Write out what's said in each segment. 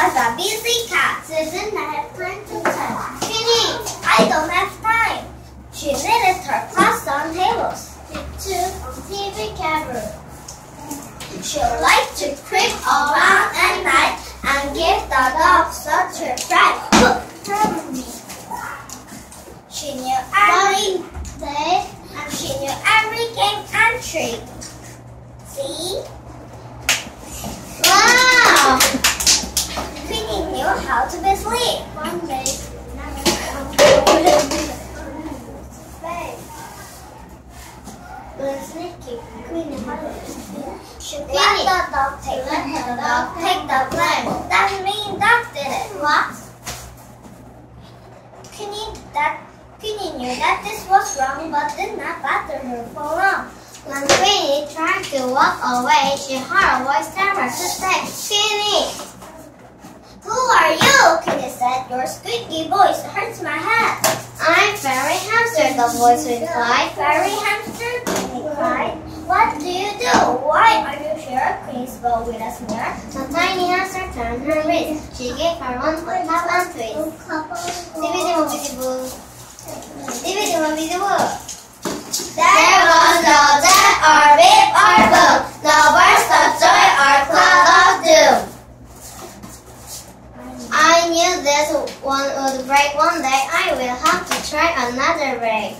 was a busy cat. She didn't have time to touch. She. I don't have time. She knitted her clothes on tables. She took on TV camera. She liked to creep around at night and give the dog such a fright. She knew every day and she knew every game and trick. See? How to be asleep. One day, When sneaky, Queenie She let the dog take let the dog take the blame. That mean dog did it. What? Queenie that Queenie knew that this was wrong but did not bother her for long. When Queenie tried to walk away, she heard a voice tell her to stay. Queenie! Who are you? Queenie said. Your squeaky voice hurts my head. I'm Fairy Hamster, the voice replied. Fairy hamster, cried. What do you do? Why are you here? Queenie spoke with a sneer. The tiny hamster turned her wrist. She gave her one a tap and twist. Break one day. I will have to try another way.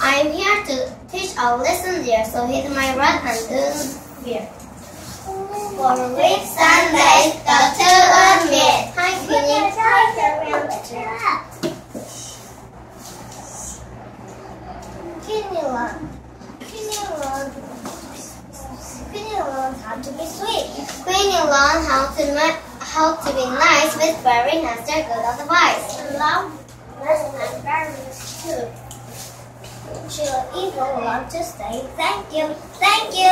I'm here to teach a lesson, dear. So hit my rod and do fear. For and days, the two would meet. Hi, Queenie. Queenie learned. Queenie. Queenie learned how to be sweet. Queenie learned how to ma- how to be nice with Fairy Hamster good advice. She loved and berries too. She will even want to say thank you, thank you.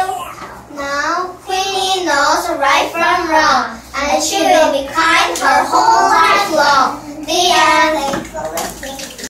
Now Queenie knows right from wrong, and she will be kind her whole